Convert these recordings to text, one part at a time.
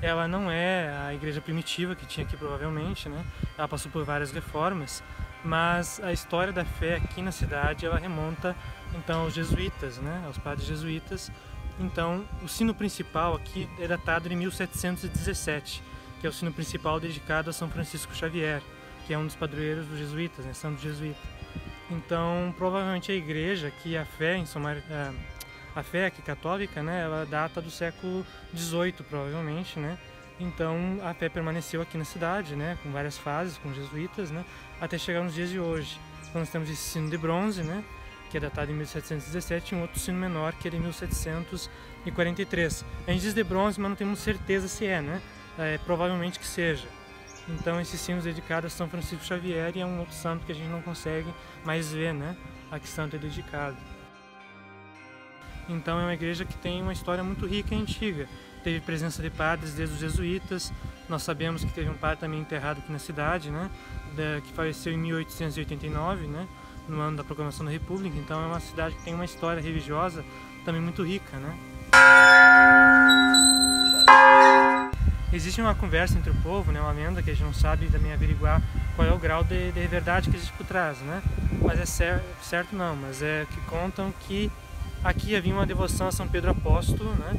ela não é a igreja primitiva que tinha aqui provavelmente, né? Ela passou por várias reformas, mas a história da fé aqui na cidade ela remonta então aos jesuítas, né? Aos padres jesuítas. Então, o sino principal aqui é datado de 1717, que é o sino principal dedicado a São Francisco Xavier, que é um dos padroeiros dos jesuítas, né? Santo Jesuíta. Então, provavelmente a igreja aqui, a fé em São Mar... A fé aqui católica, né, ela data do século XVIII, provavelmente, né? Então a fé permaneceu aqui na cidade, né, com várias fases, com jesuítas, né, até chegar nos dias de hoje. Então nós temos esse sino de bronze, né, que é datado em 1717, e um outro sino menor que é de 1743. A gente diz de bronze, mas não temos certeza se é, né? É, provavelmente que seja. Então esses sinos dedicados a São Francisco Xavier e é um outro santo que a gente não consegue mais ver, né? A que santo é dedicado. Então é uma igreja que tem uma história muito rica e antiga. Teve presença de padres desde os jesuítas. Nós sabemos que teve um padre também enterrado aqui na cidade, né? que faleceu em 1889, né? No ano da proclamação da República. Então é uma cidade que tem uma história religiosa também muito rica, né? Existe uma conversa entre o povo, né, uma lenda que a gente não sabe também averiguar qual é o grau de, de verdade que existe por trás, né? Mas é cer certo não, mas é que contam que Aqui havia uma devoção a São Pedro Apóstolo, né?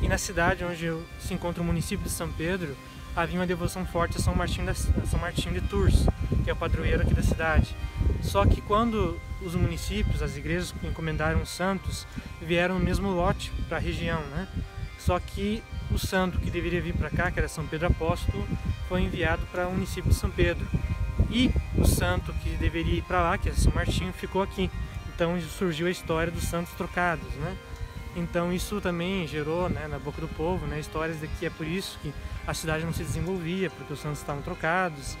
E na cidade onde se encontra o município de São Pedro, havia uma devoção forte a São Martim, da, São Martim de Tours, que é o padroeiro aqui da cidade. Só que quando os municípios, as igrejas encomendaram os santos, vieram no mesmo lote para a região, né? Só que o santo que deveria vir para cá, que era São Pedro Apóstolo, foi enviado para o município de São Pedro. E o santo que deveria ir para lá, que é São Martinho, ficou aqui. Então surgiu a história dos santos trocados, né? Então isso também gerou, né, na boca do povo, né, histórias de que é por isso que a cidade não se desenvolvia, porque os santos estavam trocados.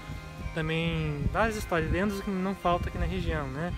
Também várias histórias, lendas que não faltam aqui na região, né?